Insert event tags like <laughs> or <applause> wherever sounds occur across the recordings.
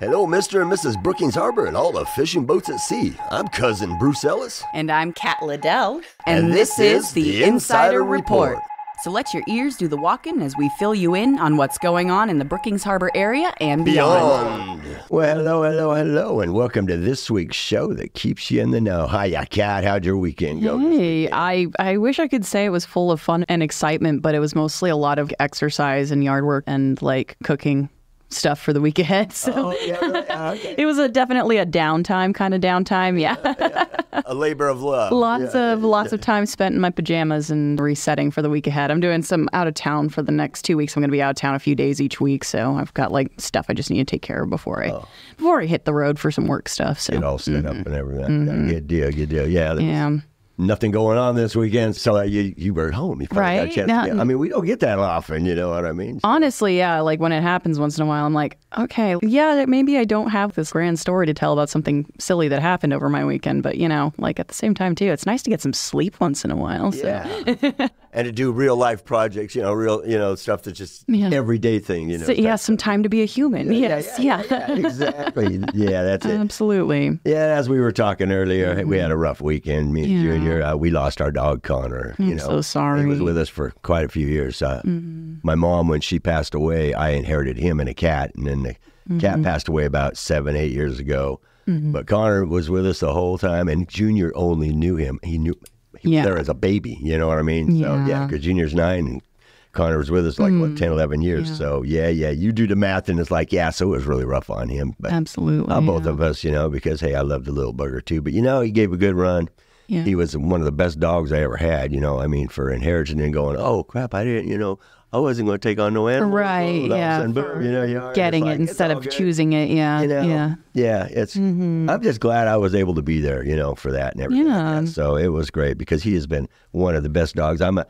Hello, Mr. and Mrs. Brookings Harbor and all the fishing boats at sea. I'm cousin Bruce Ellis. And I'm Kat Liddell. And this is the Insider Report. So let your ears do the walking as we fill you in on what's going on in the Brookings Harbor area and beyond. Beyond. Well, hello, hello, hello, and welcome to this week's show that keeps you in the know. Hiya, Kat. How'd your weekend go? Hey, weekend? I, I wish I could say it was full of fun and excitement, but it was mostly a lot of exercise and yard work and like cooking stuff for the week ahead. <laughs> So Oh, yeah, really? Ah, okay. <laughs> it was a definitely a downtime kind of downtime. Yeah, A labor of love. <laughs> lots Yeah. of lots of time spent in my pajamas and resetting for the week ahead. I'm doing some out of town for the next two weeks. I'm going to be out of town a few days each week, so I've got like stuff I just need to take care of before I before I hit the road for some work stuff. So Oh. Get all set up and everything. Good deal, good deal. Yeah, yeah. Nothing going on this weekend, so uh, you you were at home. You got Right. chance. Now- Yeah, I mean, we don't get that often. You know what I mean? Honestly, yeah, like when it happens once in a while, I'm like, okay, yeah, maybe I don't have this grand story to tell about something silly that happened over my weekend, but you know, like at the same time too, it's nice to get some sleep once in a while. So. Yeah. <laughs> and to do real life projects, you know, real, you know, stuff that's just Yeah. everyday thing, you know. So, yeah, some time to be a human. yes, yeah, exactly. Yeah, that's it. absolutely. Yeah, as we were talking earlier, we had a rough weekend. Me and Yeah. Junior, uh, we lost our dog Connor. you I'm know, so He was. Mm-hmm. with us for quite a few years. Uh, My mom, when she passed away, I inherited him and a cat, and then the cat Mm-hmm. passed away about seven, eight years ago. But Connor was with us the whole time, and Junior only knew him. He knew Yeah. was there as a baby. You know what I mean? So yeah, Yeah. Mm. because Junior's nine and. Connor was with us like what 10, 11 years. So yeah, yeah, you do the math, and it's like yeah. So it was really rough on him, but Absolutely. both yeah. of us, you know, because hey, I loved the little bugger too. But you know, he gave a good run. Yeah. He was one of the best dogs I ever had. You know, I mean, for inheriting and going, oh crap, I didn't, you know, I wasn't going to take on no animals. Right, yeah, sudden, boom, you know, you. Getting like, it instead of good. choosing it. Yeah, You know, yeah. yeah, it's. I'm just glad I was able to be there, you know, for that and everything. Yeah. that. So it was great because he has been one of the best dogs. I'm a,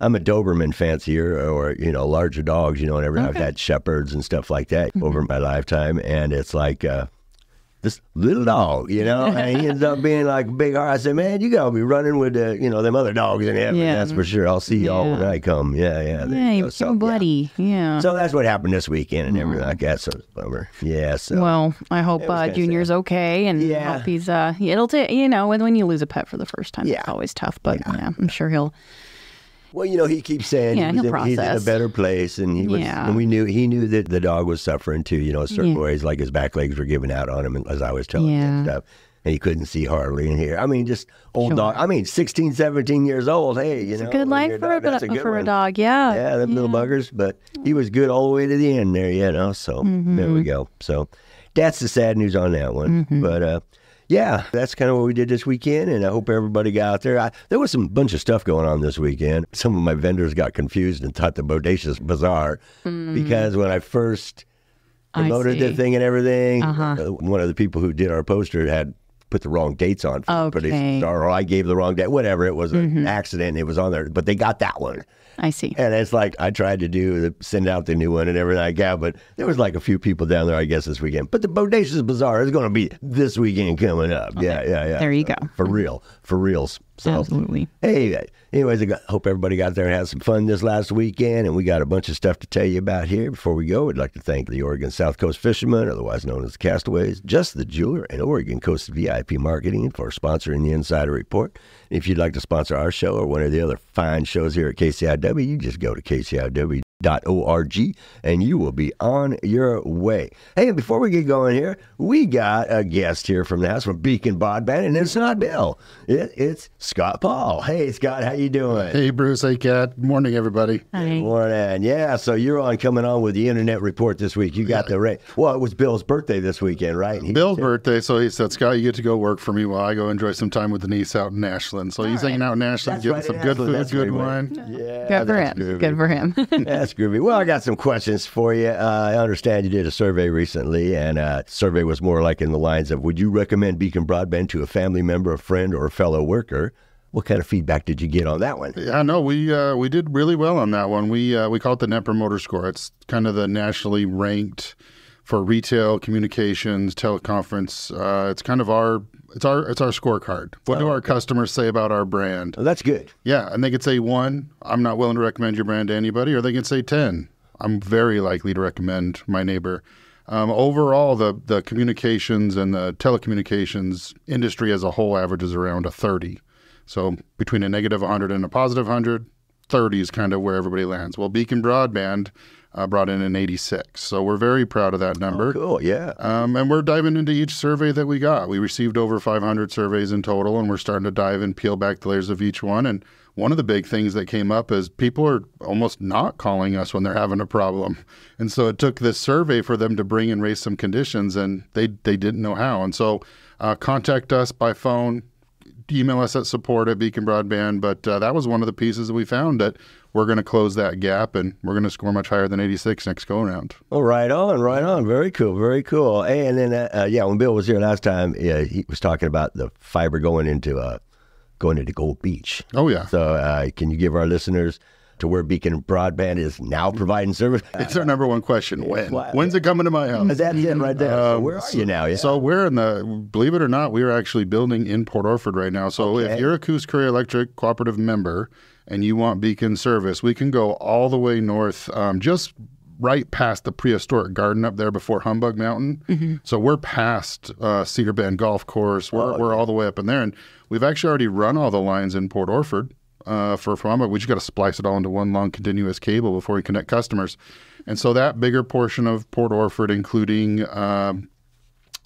I'm a Doberman fancier, or you know, larger dogs, you know, and everything. I've had shepherds and stuff like that Mm-hmm. over my lifetime, and it's like. uh this little dog, you know, and he ends up being like a big heart. I said, man, you gotta be running with the, you know, them other dogs in heaven. Yeah. That's for sure. I'll see y'all when I come. Yeah, yeah. Yeah, you you're. So, buddy. Yeah. Yeah. So that's what happened this weekend and everything like that. So it's bummer. Yeah. So well, I hope uh, Junior's okay, and Yeah. hope he's. Uh, it'll take you know when when you lose a pet for the first time, Yeah. it's always tough. But yeah. I'm sure he'll. Well, you know, he keeps saying Yeah, he in, he's in a better place, and he was, Yeah. and we knew he knew that the dog was suffering too. You know, certain Yeah. ways, like his back legs were giving out on him, and as I was telling him and stuff, and he couldn't see hardly in here. I mean, just old Sure. dog. I mean, 16, 17 years old. Hey, you know, Good life for a, dog, that's do- good for a dog. Yeah. Yeah, them little buggers. But he was good all the way to the end there, you know. So there Mm-hmm. we go. So that's the sad news on that one. But uh, yeah, that's kind of what we did this weekend, and I hope everybody got out there. I, there was some bunch of stuff going on this weekend. Some of my vendors got confused and thought the Bodacious Bazaar because when I first Mm. I promoted the. Uh-huh. thing and everything, uh, one of the people who did our poster had put the wrong dates on for Okay. Mm-hmm. Bazaar, or I gave the wrong date. Whatever, it was an accident. It was on there, but they got that one. I see. And it's like I tried to do the send out the new one and everything like that, but there was like a few people down there, I guess, this weekend. But the Bodacious Bazaar is going to be this weekend coming up. Yeah, yeah, yeah. There you go. For real, for reals. So, Absolutely. Hey, anyways, I got, hope everybody got there and had some fun this last weekend, and we got a bunch of stuff to tell you about here. Before we go, we'd like to thank the Oregon South Coast Fishermen, otherwise known as Castaways, Just the Jeweler, and Oregon Coast VIP Marketing for sponsoring the Insider Report. And if you'd like to sponsor our show or one of the other fine shows here at KCIW, you just go to KCIW org and you will be on your way. Hey, and before we get going here, we got a guest here from the house from Beacon Broadband, and it's not Bill. It, it's Scott Paul. Hey, Scott, how you doing? Hey, Bruce. Hey, Kat. Morning, everybody. Hi. Morning. Yeah, so you're on coming on with the internet report this week. You got the right. Well, it was Bill's birthday this weekend, right? He- Bill's birthday, so he said, Scott, you get to go work for me while I go enjoy some time with the niece out in Ashland. So he's hanging out in Ashland, That's getting right, some good Ashland. food, That's good wine. Yeah, Good for him. groovy. Good for him. <laughs> That's groovy. Well, I got some questions for you. Uh, I understand you did a survey recently, and uh, survey was more like in the lines of Would you recommend Beacon Broadband to a family member, a friend, or a fellow worker? What kind of feedback did you get on that one? Yeah, no, we uh, we did really well on that one. We uh, we call it the Net Promoter Score. It's kind of the nationally ranked for retail, communications, teleconference. Uh, it's kind of our it's our it's our scorecard. What do our customers say about our brand? Oh, that's good. Yeah, and they could say one, I'm not willing to recommend your brand to anybody, or they can say ten. I'm very likely to recommend my neighbor. Um, overall, the the communications and the telecommunications industry as a whole averages around a 30. So between a negative 100 and a positive 100, 30 is kind of where everybody lands. Well, Beacon Broadband uh, brought in an 86. So we're very proud of that number. Cool, yeah. Um, and we're diving into each survey that we got. We received over 500 surveys in total, and we're starting to dive and peel back the layers of each one. And one of the big things that came up is people are almost not calling us when they're having a problem. <laughs> And so it took this survey for them to bring and raise some conditions, and they, they didn't know how. And so uh, contact us by phone, email us at support at Beacon Broadband. But uh, that was one of the pieces that we found that we're going to close that gap and we're going to score much higher than 86 next go around. Oh, right on, right on. Very cool, very cool. And then, uh, uh, yeah, when Bill was here last time, yeah, he was talking about the fiber going into uh, going into Gold Beach. Oh, yeah. So, uh, can you give our listeners to where Beacon Broadband is now providing service? It's our number one question. When? Why- When's it coming to my house? That's it right there. so Um, where are you now? Yeah. So we're in the, believe it or not, we are actually building in Port Orford right now. So Okay. if you're a Coos Curry Electric Cooperative member and you want Beacon service, we can go all the way north, um, just right past the prehistoric garden up there before Humbug Mountain. So we're past uh, Cedar Bend Golf Course. We're, we're all the way up in there. And we've actually already run all the lines in Port Orford. Uh, for for we just got to splice it all into one long continuous cable before we connect customers, and so that bigger portion of Port Orford, including um,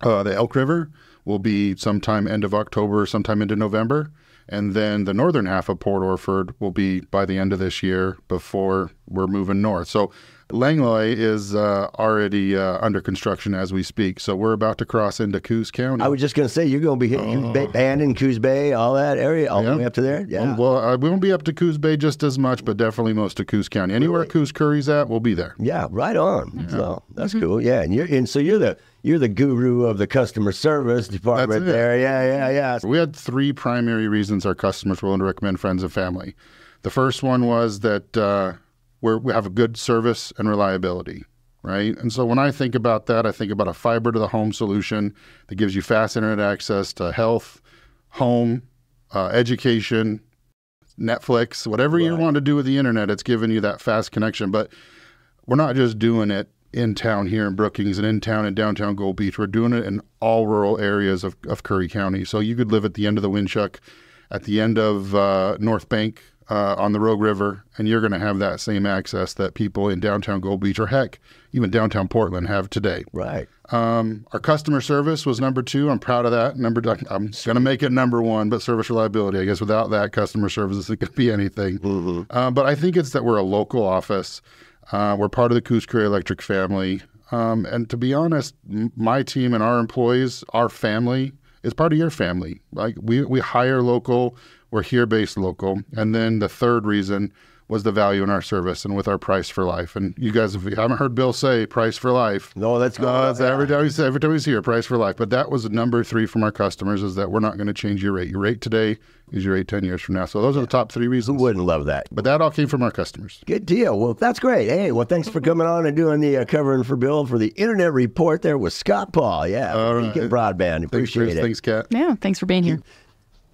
uh, the Elk River will be sometime end of October, sometime into November. And then the northern half of Port Orford will be by the end of this year before we're moving north. So Langlois is uh, already uh, under construction as we speak. So we're about to cross into Coos County. I was just going to say, you're going to be hitting Coos Bay, Bandon, Coos Bay, all that area, all the way up to there? Yeah. Well, uh, we won't be up to Coos Bay just as much, but definitely most of Coos County. Anywhere Coos Curry's at, we'll be there. Yeah, right on. So that's cool. Yeah, and you're and so you're the you're the guru of the customer service department there. Yeah, yeah, yeah. We had three primary reasons our customers were willing to recommend friends and family. The first one was that uh, we're, have a good service and reliability, right? And so when I think about that, I think about a fiber to the home solution that gives you fast internet access to health, home, uh, education, Netflix, whatever you want to do with the internet, it's giving you that fast connection. But we're not just doing it in town here in Brookings and in town in downtown Gold Beach. We're doing it in all rural areas of, of Curry County. So you could live at the end of the Winchuck, at the end of uh, North Bank uh, on the Rogue River, and you're going to have that same access that people in downtown Gold Beach or heck, even downtown Portland have today. Right. Um, our customer service was number two. I'm proud of that. Number, I'm going to make it number one, but service reliability. I guess without that, customer service isn't going to be anything. Uh, but I think it's that we're a local office. Uh, we're part of the Coos Curry Electric family. Um, and to be honest, m- my team and our employees, our family, is part of your family. Like we, we hire local, we're here based local. And then the third reason was the value in our service and with our price for life. And you guys, if you haven't heard Bill say price for life, No, that's good. uh, it's every time he's every time he's here, price for life. But that was number three from our customers is that we're not going to change your rate. Your rate today is your rate ten years from now. So those are the top three Who reasons. wouldn't love that? But that all came from our customers. Good deal. Well, that's great. Hey, well, thanks for coming on and doing the uh, covering for Bill for the Internet Report there with Scott Paul. Yeah, All right. Beacon Broadband. Appreciate Chris. it. Thanks, Kat. Yeah, thanks for being here.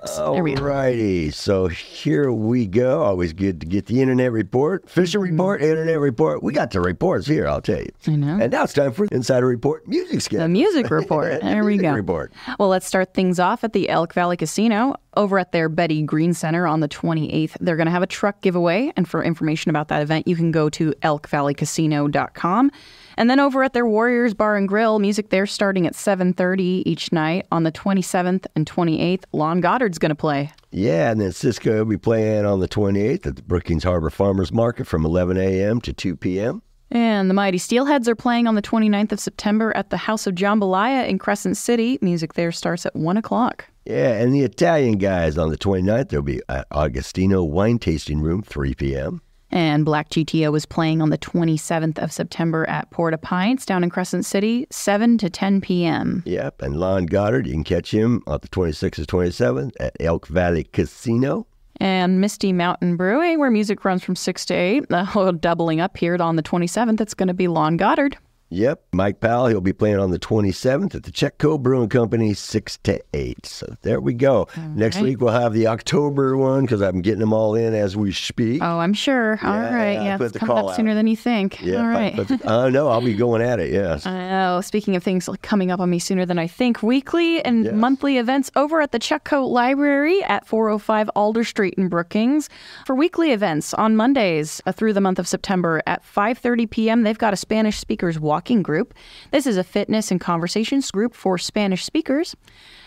Alrighty, so here we go. Always good to get the internet report, fishing mm-hmm. report, internet report. We got the reports here, I'll tell you. I know. And now it's time for Insider Report Music Skit. The music report. <laughs> There we go. report. Well, let's start things off at the Elk Valley Casino. Over at their Betty Green Center on the 28th, they're going to have a truck giveaway. And for information about that event, you can go to elkvalleycasino.com. And then over at their Warriors Bar and Grill, music there starting at 7.30 each night on the 27th and 28th. Lon Goddard's going to play. Yeah, and then Cisco will be playing on the 28th at the Brookings Harbor Farmers Market from 11 a.m. to 2 p.m. And the Mighty Steelheads are playing on the 29th of September at the House of Jambalaya in Crescent City. Music there starts at 1 o'clock. Yeah, and the Italian guys on the 29th, they'll be at Augustino Wine Tasting Room, 3 p.m. And Black GTO is playing on the 27th of September at Porta Pints down in Crescent City, 7 to 10 p.m. Yep, and Lon Goddard, you can catch him on the 26th and 27th at Elk Valley Casino. And Misty Mountain Brewing, where music runs from 6 to 8. <laughs> Uh, doubling up here on the 27th, it's going to be Lon Goddard. Yep, Mike Powell. He'll be playing on the 27th at the Chetco Brewing Company, 6 to 8. So there we go. Next right. week we'll have the October one because I'm getting them all in as we speak. Oh, I'm sure. All Yeah, right. yeah, I Yeah, it's coming call up out. sooner than you think. yeah, All right. I <laughs> know I'll be going at it. Yes. Oh, speaking of things coming up on me sooner than I think, weekly and Yes. monthly events over at the Chetco Library at 405 Alder Street in Brookings. For weekly events on Mondays uh, through the month of September at 5:30 p.m., they've got a Spanish speakers walking group. This is a fitness and conversations group for Spanish speakers.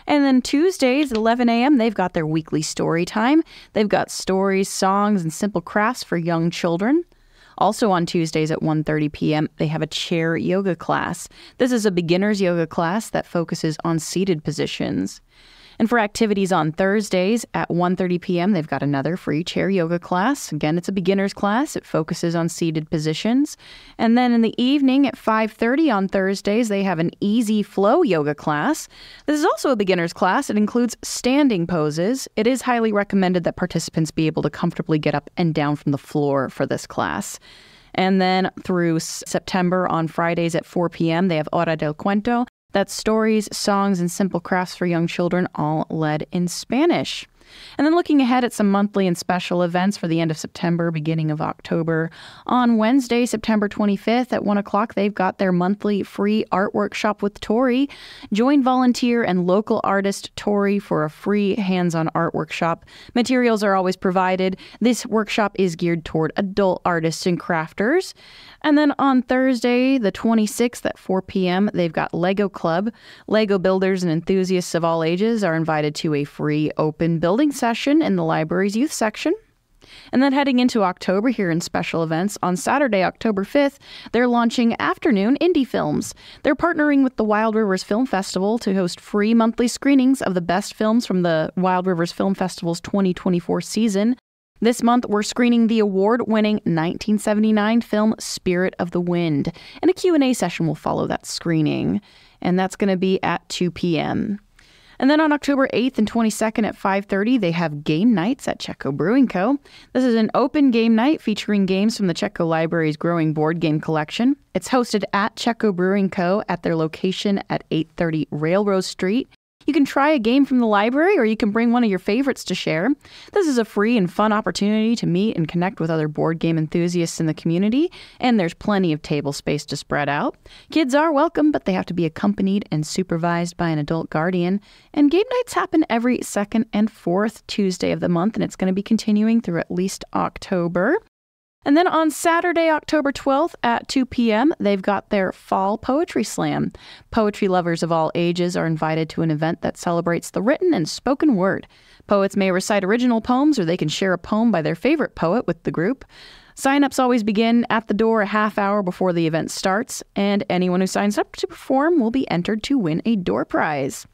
And then Tuesdays at 11 a.m., they've got their weekly story time. They've got stories, songs, and simple crafts for young children. Also on Tuesdays at 1:30 p.m., they have a chair yoga class. This is a beginner's yoga class that focuses on seated positions. And for activities on Thursdays at 1:30 p.m., they've got another free chair yoga class. Again, it's a beginner's class. It focuses on seated positions. And then in the evening at 5:30 on Thursdays, they have an easy flow yoga class. This is also a beginner's class. It includes standing poses. It is highly recommended that participants be able to comfortably get up and down from the floor for this class. And then through September on Fridays at 4 p.m., they have Hora del Cuento. That's stories, songs, and simple crafts for young children, all led in Spanish. And then looking ahead at some monthly and special events for the end of September, beginning of October. On Wednesday, September 25th at 1 o'clock, they've got their monthly free art workshop with Tori. Join volunteer and local artist Tori for a free hands on art workshop. Materials are always provided. This workshop is geared toward adult artists and crafters. And then on Thursday, the 26th at 4 p.m., they've got Lego Club. Lego builders and enthusiasts of all ages are invited to a free open building session in the library's youth section. And then heading into October here in special events, on Saturday, October 5th, they're launching Afternoon Indie Films. They're partnering with the Wild Rivers Film Festival to host free monthly screenings of the best films from the Wild Rivers Film Festival's 2024 season. This month, we're screening the award-winning 1979 film Spirit of the Wind, and a Q&A session will follow that screening, and that's going to be at 2 p.m. And then on October 8th and 22nd at 5:30, they have game nights at Chetco Brewing Co. This is an open game night featuring games from the Chetco Library's growing board game collection. It's hosted at Chetco Brewing Co. at their location at 830 Railroad Street. You can try a game from the library or you can bring one of your favorites to share. This is a free and fun opportunity to meet and connect with other board game enthusiasts in the community, and there's plenty of table space to spread out. Kids are welcome, but they have to be accompanied and supervised by an adult guardian. And game nights happen every second and fourth Tuesday of the month, and it's going to be continuing through at least October. And then on Saturday, October 12th at 2 p.m., they've got their Fall Poetry Slam. Poetry lovers of all ages are invited to an event that celebrates the written and spoken word. Poets may recite original poems or they can share a poem by their favorite poet with the group. Sign-ups always begin at the door a half hour before the event starts, and anyone who signs up to perform will be entered to win a door prize.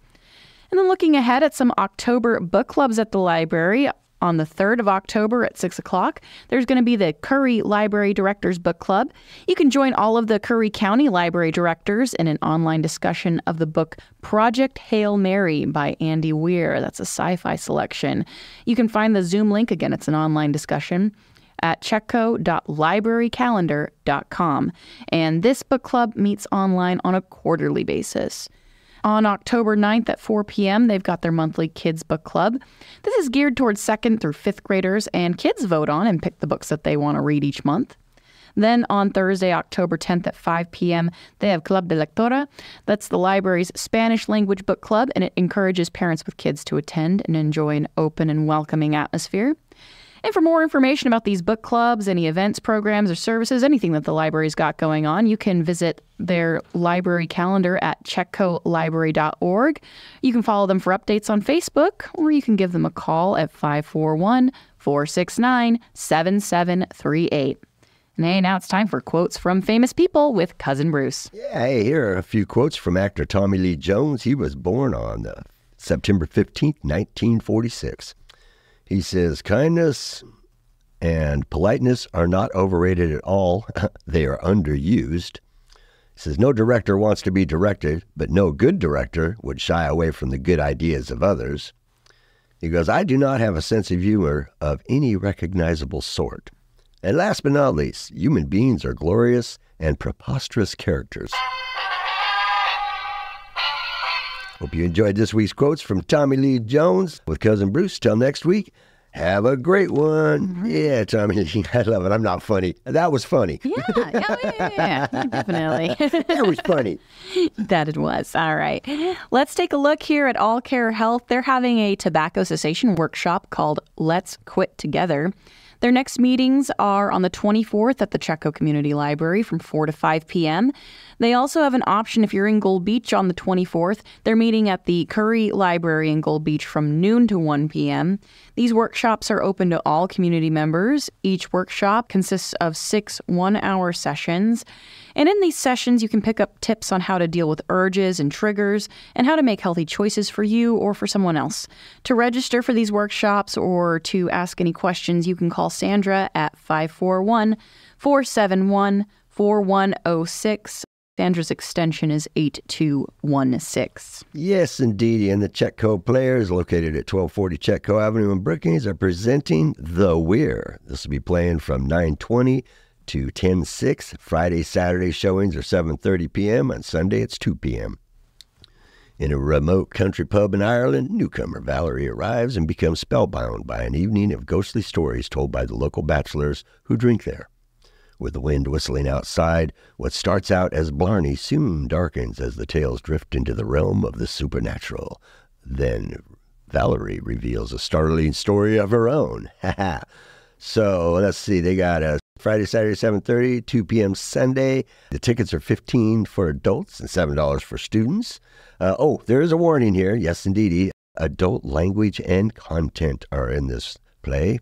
And then looking ahead at some October book clubs at the library, on the 3rd of October at 6 o'clock, there's going to be the Curry Library Directors Book Club. You can join all of the Curry County Library Directors in an online discussion of the book Project Hail Mary by Andy Weir. That's a sci fi selection. You can find the Zoom link again, it's an online discussion at chetco.librarycalendar.com. And this book club meets online on a quarterly basis. On October 9th at 4 p.m., they've got their monthly Kids Book Club. This is geared towards second through fifth graders, and kids vote on and pick the books that they want to read each month. Then on Thursday, October 10th at 5 p.m., they have Club de Lectora. That's the library's Spanish language book club, and it encourages parents with kids to attend and enjoy an open and welcoming atmosphere. And for more information about these book clubs, any events, programs, or services, anything that the library's got going on, you can visit their library calendar at chetcolibrary.org. You can follow them for updates on Facebook, or you can give them a call at 541 469 7738. And hey, now it's time for quotes from famous people with Cousin Bruce. Yeah, hey, here are a few quotes from actor Tommy Lee Jones. He was born on uh, September 15th, 1946. He says, kindness and politeness are not overrated at all. <laughs> they are underused. He says, no director wants to be directed, but no good director would shy away from the good ideas of others. He goes, I do not have a sense of humor of any recognizable sort. And last but not least, human beings are glorious and preposterous characters. Hope you enjoyed this week's quotes from Tommy Lee Jones with Cousin Bruce. Till next week, have a great one. Mm-hmm. Yeah, Tommy <laughs> I love it. I'm not funny. That was funny. Yeah, yeah, yeah, yeah <laughs> definitely. <laughs> that was funny. that it was. All right. Let's take a look here at All Care Health. They're having a tobacco cessation workshop called Let's Quit Together. Their next meetings are on the 24th at the Chetco Community Library from 4 to 5 p.m. They also have an option if you're in Gold Beach on the 24th. They're meeting at the Curry Library in Gold Beach from noon to 1 p.m. These workshops are open to all community members. Each workshop consists of six one hour sessions. And in these sessions, you can pick up tips on how to deal with urges and triggers and how to make healthy choices for you or for someone else. To register for these workshops or to ask any questions, you can call Sandra at 541 471 4106. Sandra's extension is 8216. Yes, indeed. And the Chetco Players, located at 1240 Chetco Avenue in Brookings, are presenting The Weir. This will be playing from 920 to 10:06. Friday, Saturday showings are 7:30 p.m. On Sunday, it's 2 p.m. In a remote country pub in Ireland, newcomer Valerie arrives and becomes spellbound by an evening of ghostly stories told by the local bachelors who drink there. With the wind whistling outside, what starts out as Blarney soon darkens as the tales drift into the realm of the supernatural. Then Valerie reveals a startling story of her own. <laughs> Ha ha. So let's see, they got a Friday, Saturday, 7.30, 2 p.m. Sunday. The tickets are 15 for adults and $7 for students. Uh, oh, there is a warning here. Yes, indeed. Adult language and content are in this play.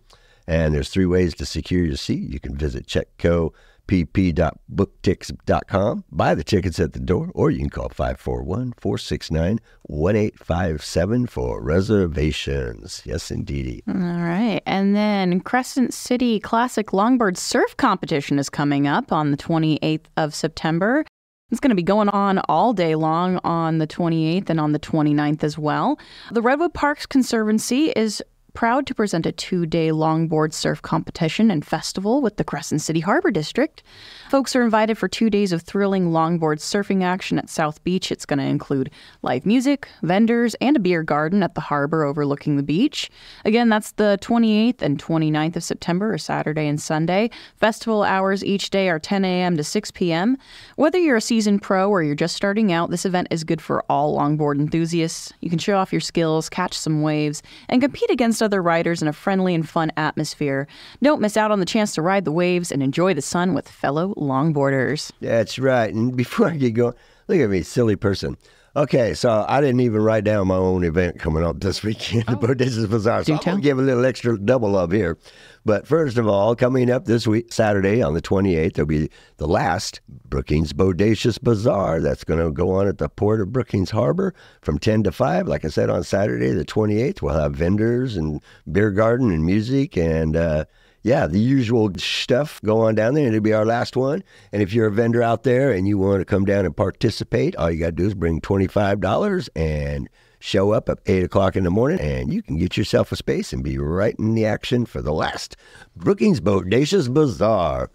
And there's three ways to secure your seat. You can visit Chetco pp.booktix.com. Buy the tickets at the door, or you can call 541 469 1857 for reservations. Yes, indeedy. All right. And then Crescent City Classic Longboard Surf Competition is coming up on the 28th of September. It's going to be going on all day long on the 28th and on the 29th as well. The Redwood Parks Conservancy is proud to present a two day longboard surf competition and festival with the Crescent City Harbor District. Folks are invited for two days of thrilling longboard surfing action at South Beach. It's going to include live music, vendors, and a beer garden at the harbor overlooking the beach. Again, that's the 28th and 29th of September, or Saturday and Sunday. Festival hours each day are 10 a.m. to 6 p.m. Whether you're a seasoned pro or you're just starting out, this event is good for all longboard enthusiasts. You can show off your skills, catch some waves, and compete against other riders in a friendly and fun atmosphere. Don't miss out on the chance to ride the waves and enjoy the sun with fellow longboarders. That's right. And before I get going, look at me, silly person. Okay, so I didn't even write down my own event coming up this <laughs> weekend, oh. but this is bizarre. So I'm going to give a little extra double love here. But first of all, coming up this week, Saturday on the 28th, there'll be the last Brookings Bodacious Bazaar. That's going to go on at the port of Brookings Harbor from 10 to 5. Like I said, on Saturday, the 28th, we'll have vendors and beer garden and music and, uh, yeah, the usual stuff go on down there, and it'll be our last one. And if you're a vendor out there and you want to come down and participate, all you got to do is bring $25 and show up at 8 o'clock in the morning, and you can get yourself a space and be right in the action for the last Brookings Bodacious Bazaar.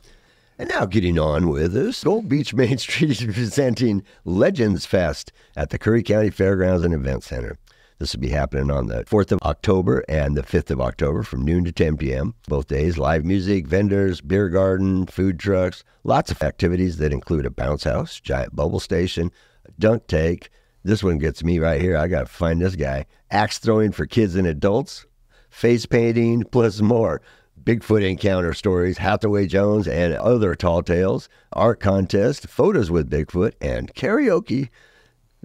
And now getting on with this, Gold Beach Main <laughs> Street is presenting Legends Fest at the Curry County Fairgrounds and Event Center. This will be happening on the 4th of October and the 5th of October from noon to 10 p.m. Both days, live music, vendors, beer garden, food trucks, lots of activities that include a bounce house, giant bubble station, dunk tank. This one gets me right here. I got to find this guy. Axe throwing for kids and adults, face painting, plus more. Bigfoot encounter stories, Hathaway Jones, and other tall tales, art contest, photos with Bigfoot, and karaoke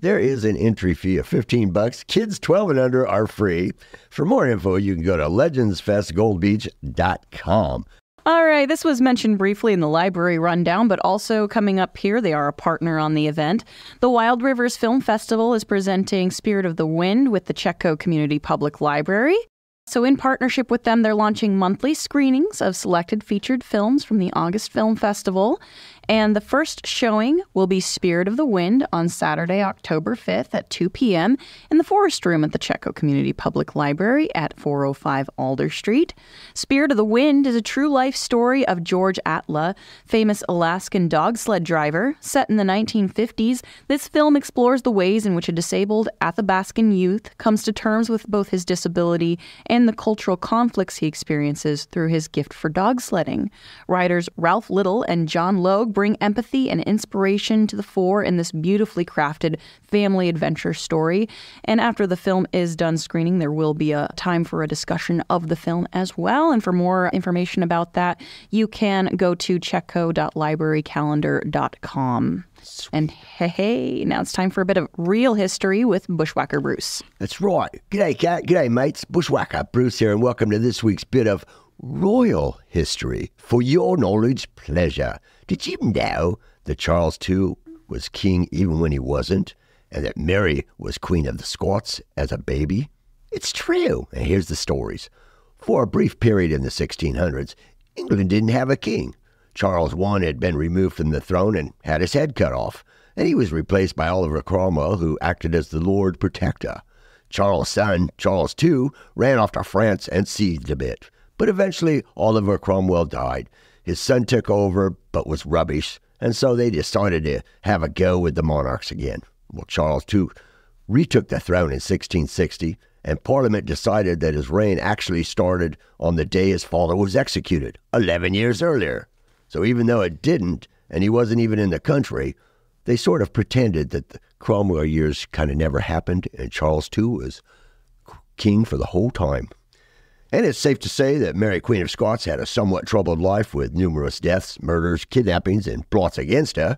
there is an entry fee of 15 bucks. Kids 12 and under are free. For more info, you can go to legendsfestgoldbeach.com. All right, this was mentioned briefly in the library rundown, but also coming up here, they are a partner on the event. The Wild Rivers Film Festival is presenting Spirit of the Wind with the Chetco Community Public Library. So, in partnership with them, they're launching monthly screenings of selected featured films from the August Film Festival. And the first showing will be Spirit of the Wind on Saturday, October 5th at 2 p.m. in the Forest Room at the Chetco Community Public Library at 405 Alder Street. Spirit of the Wind is a true life story of George Attla, famous Alaskan dog sled driver. Set in the 1950s, this film explores the ways in which a disabled Athabascan youth comes to terms with both his disability and the cultural conflicts he experiences through his gift for dog sledding. Writers Ralph Little and John Logue bring empathy and inspiration to the fore in this beautifully crafted family adventure story. And after the film is done screening, there will be a time for a discussion of the film as well. And for more information about that, you can go to chetco.librarycalendar.com. And hey, hey, now it's time for a bit of real history with Bushwhacker Bruce. That's right. G'day, Kat. G'day, mates. Bushwhacker Bruce here, and welcome to this week's bit of royal history for your knowledge pleasure. Did you know that Charles II was king even when he wasn't, and that Mary was queen of the Scots as a baby? It's true, and here's the stories. For a brief period in the 1600s, England didn't have a king. Charles I had been removed from the throne and had his head cut off, and he was replaced by Oliver Cromwell, who acted as the Lord Protector. Charles' son, Charles II, ran off to France and seethed a bit, but eventually Oliver Cromwell died. His son took over, but was rubbish, and so they decided to have a go with the monarchs again. Well, Charles II retook the throne in 1660, and Parliament decided that his reign actually started on the day his father was executed, 11 years earlier. So even though it didn't, and he wasn't even in the country, they sort of pretended that the Cromwell years kind of never happened, and Charles II was king for the whole time. And it's safe to say that Mary, Queen of Scots, had a somewhat troubled life with numerous deaths, murders, kidnappings, and plots against her.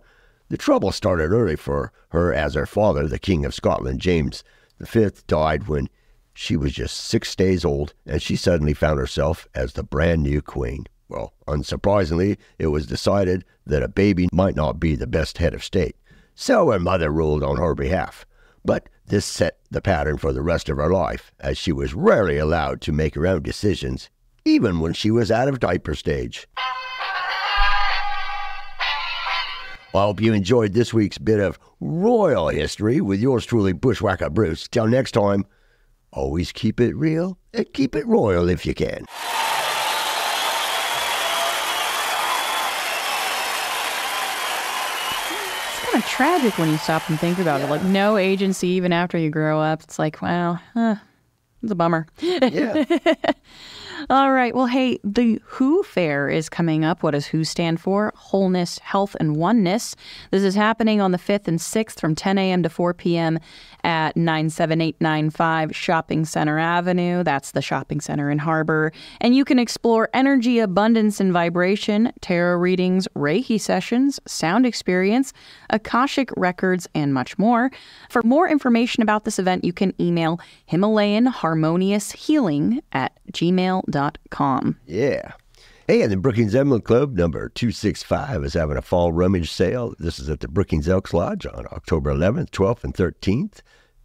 The trouble started early for her as her father, the King of Scotland, James V, died when she was just six days old, and she suddenly found herself as the brand new queen. Well, unsurprisingly, it was decided that a baby might not be the best head of state, so her mother ruled on her behalf. But this set the pattern for the rest of her life, as she was rarely allowed to make her own decisions, even when she was out of diaper stage. I hope you enjoyed this week's bit of royal history with yours truly, Bushwhacker Bruce. Till next time, always keep it real and keep it royal if you can. kind of tragic when you stop and think about it. Like no agency even after you grow up. It's like, wow, huh, it's a bummer. Yeah. <laughs> All right. Well, hey, the Who Fair is coming up. What does Who stand for? Wholeness, Health, and Oneness. This is happening on the 5th and 6th from 10 a.m. to 4 p.m. at 97895 Shopping Center Avenue. That's the shopping center in Harbor. And you can explore energy, abundance, and vibration, tarot readings, Reiki sessions, sound experience, Akashic records, and much more. For more information about this event, you can email Himalayan Harmonious Healing at gmail.com. Yeah. Hey, and the Brookings Emerald Club number 265 is having a fall rummage sale. This is at the Brookings Elks Lodge on October 11th, 12th, and 13th.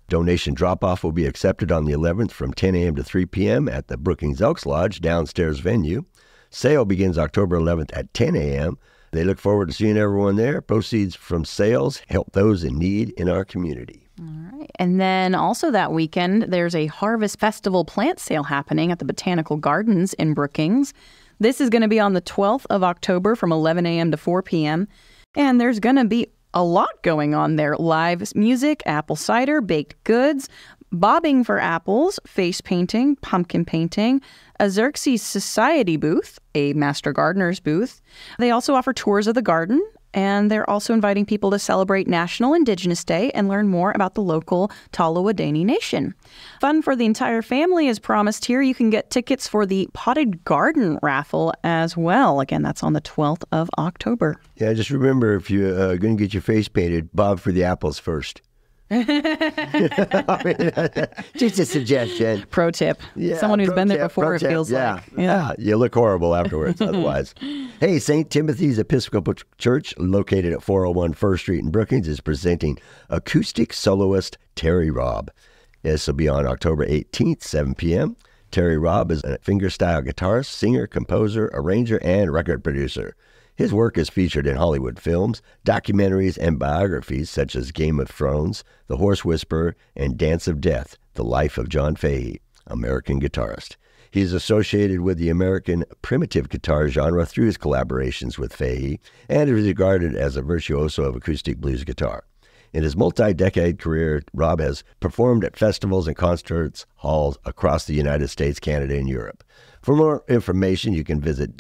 Donation drop off will be accepted on the 11th from 10 a.m. to 3 p.m. at the Brookings Elks Lodge downstairs venue. Sale begins October 11th at 10 a.m. They look forward to seeing everyone there. Proceeds from sales help those in need in our community. All right. And then also that weekend, there's a Harvest Festival plant sale happening at the Botanical Gardens in Brookings. This is going to be on the 12th of October from 11 a.m. to 4 p.m. And there's going to be a lot going on there live music, apple cider, baked goods, bobbing for apples, face painting, pumpkin painting, a Xerxes Society booth, a Master Gardener's booth. They also offer tours of the garden, and they're also inviting people to celebrate National Indigenous Day and learn more about the local Tolowa Dee-ni' Nation. Fun for the entire family is promised here. You can get tickets for the Potted Garden raffle as well. Again, that's on the 12th of October. Yeah, just remember if you're uh, going to get your face painted, bob for the apples first. <laughs> just a suggestion. Pro tip. Yeah, Someone who's been there before, it tip, feels yeah. like. Yeah. you look horrible afterwards <laughs> otherwise. Hey, St. Timothy's Episcopal Church, located at 401 First Street in Brookings, is presenting acoustic soloist Terry Robb. This will be on October 18th, 7 p.m. Terry Robb is a fingerstyle guitarist, singer, composer, arranger, and record producer. His work is featured in Hollywood films, documentaries, and biographies such as Game of Thrones, The Horse Whisperer, and Dance of Death The Life of John Fahey, American guitarist. He is associated with the American primitive guitar genre through his collaborations with Fahey and is regarded as a virtuoso of acoustic blues guitar. In his multi decade career, Robb has performed at festivals and concerts halls across the United States, Canada, and Europe. For more information, you can visit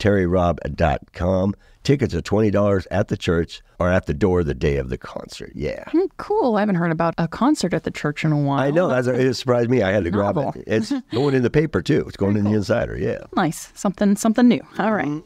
www.terryrobb.com. Tickets are $20 at the church or at the door the day of the concert. Yeah. Hmm, cool. I haven't heard about a concert at the church in a while. I know. That's, it surprised me. I had to grab Novel. it. It's <laughs> going in the paper, too. It's going in the Insider. Yeah. Nice. Something something new. All right.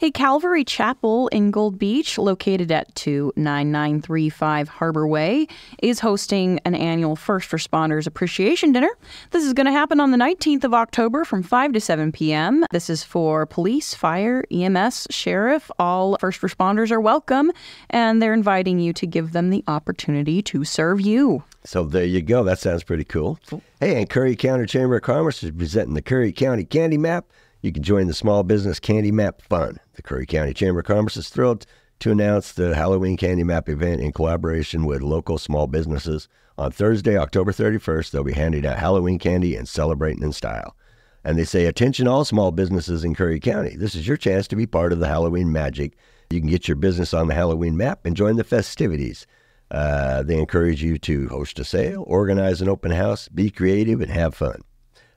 Hey, Calvary Chapel in Gold Beach, located at 29935 Harbor Way, is hosting an annual First Responders Appreciation Dinner. This is going to happen on the 19th of October from 5 to 7 p.m. This is for police, fire, EMS, sheriff. All first responders are welcome, and they're inviting you to give them the opportunity to serve you. So there you go. That sounds pretty cool. Hey, and Curry County Chamber of Commerce is presenting the Curry County Candy Map. You can join the Small Business Candy Map Fun. The Curry County Chamber of Commerce is thrilled to announce the Halloween Candy Map event in collaboration with local small businesses. On Thursday, October 31st, they'll be handing out Halloween candy and celebrating in style. And they say, attention all small businesses in Curry County. This is your chance to be part of the Halloween magic. You can get your business on the Halloween map and join the festivities. Uh, they encourage you to host a sale, organize an open house, be creative, and have fun.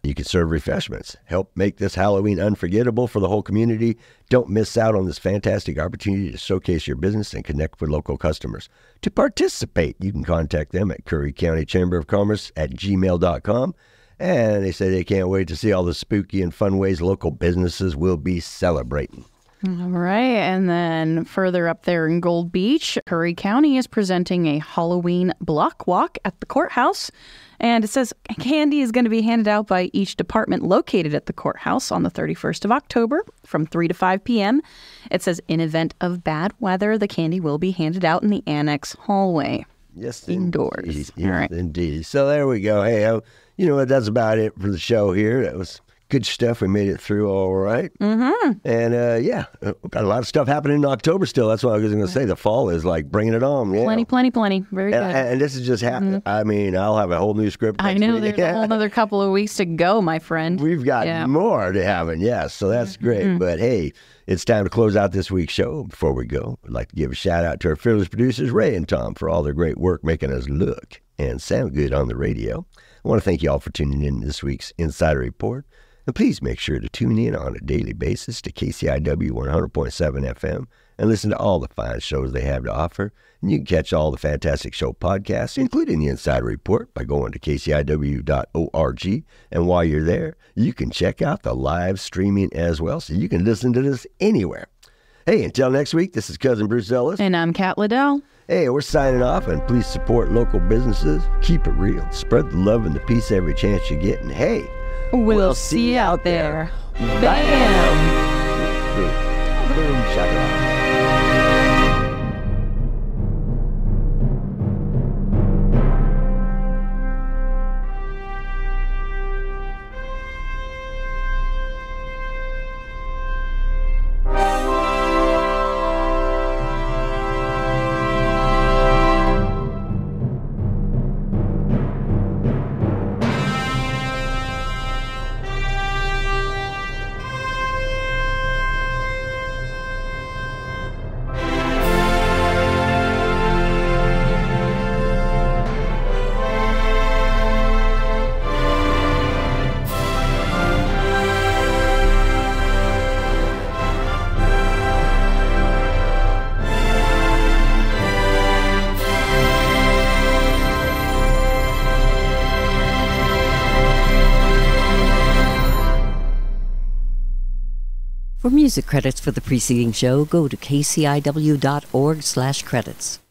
You can serve refreshments. Help make this Halloween unforgettable for the whole community. Don't miss out on this fantastic opportunity to showcase your business and connect with local customers. To participate, you can contact them at Curry County Chamber of Commerce at gmail.com. And they say they can't wait to see all the spooky and fun ways local businesses will be celebrating. All right. And then further up there in Gold Beach, Curry County is presenting a Halloween block walk at the courthouse. And it says candy is going to be handed out by each department located at the courthouse on the 31st of October from 3 to 5 p.m. It says, in event of bad weather, the candy will be handed out in the annex hallway. Yes, Indoors. Indeed. Yes, right. indeed. So there we go. Hey, uh, you know what? That's about it for the show here. That was good stuff. We made it through all right. Mm-hmm. And uh, yeah, uh, got a lot of stuff happening in October still. That's what I was going to say. The fall is like bringing it on. Yeah. Plenty, plenty, plenty. Very And, good. and this is just happening. I mean, I'll have a whole new script. I know week. there's a whole another couple of weeks to go, my friend. We've got Yeah. Mm-hmm. more to happen, yes. So that's great. But hey, it's time to close out this week's show. Before we go, I'd like to give a shout out to our fearless producers, Ray and Tom, for all their great work making us look and sound good on the radio. I want to thank you all for tuning in to this week's Insider Report. And please make sure to tune in on a daily basis to KCIW 100.7 FM and listen to all the fine shows they have to offer. And you can catch all the fantastic show podcasts, including the Insider Report, by going to kciw.org. And while you're there, you can check out the live streaming as well, so you can listen to this anywhere. Hey, until next week, this is Cousin Bruce Ellis. And I'm Kat Liddell. Hey, we're signing off, and please support local businesses. Keep it real. Spread the love and the peace every chance you get. And hey, We'll, see you out there. Bam! boom, boom. Music credits for the preceding show, go to kciw.org slash credits.